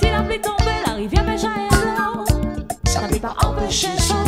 Si la pluie tombait, la rivière me jaillait Ça ne peut pas empêcher ça.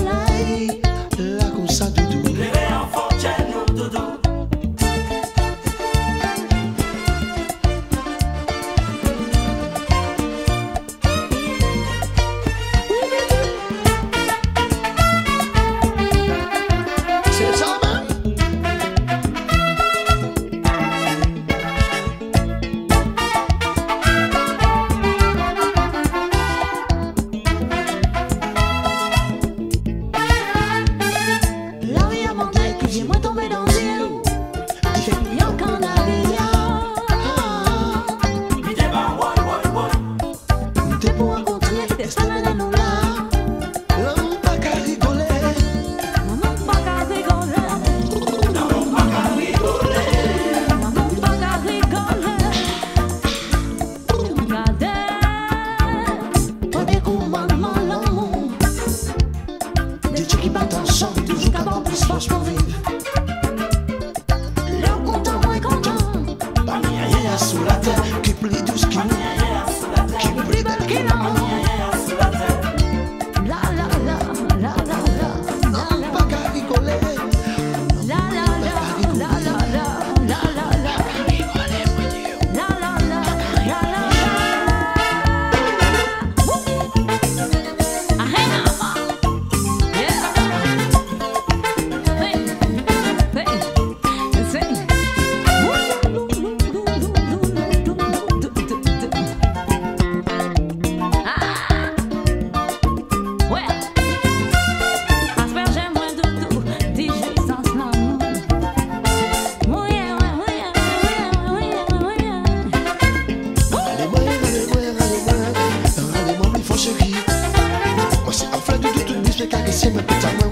什么不讲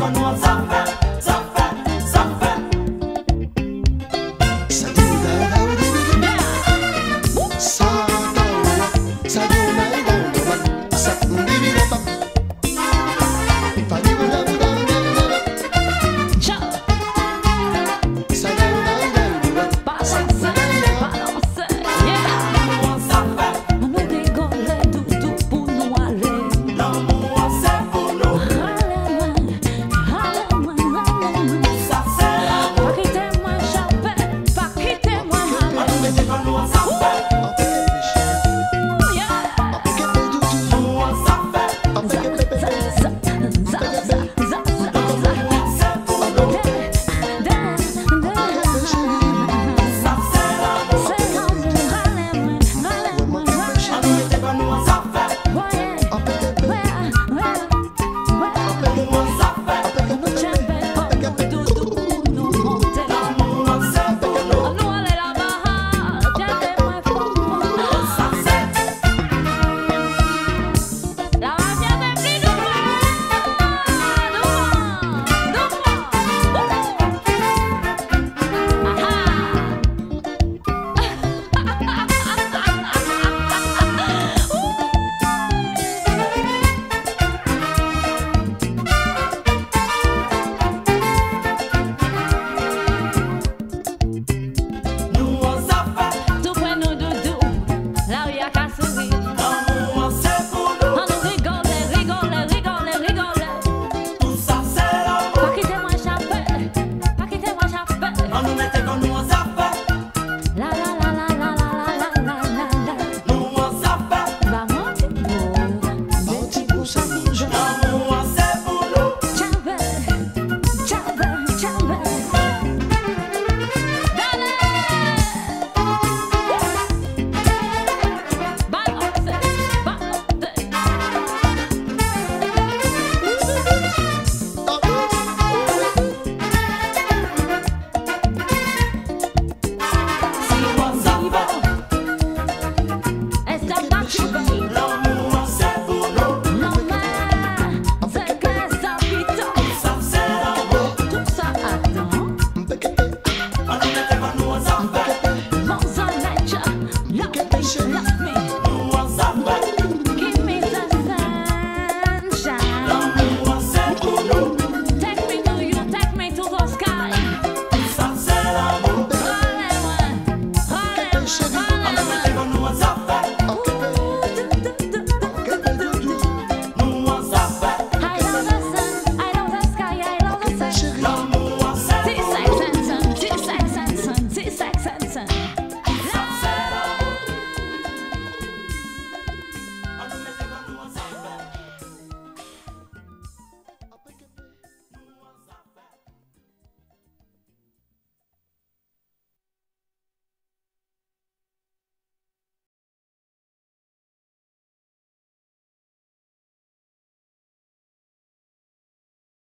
com nossa fé.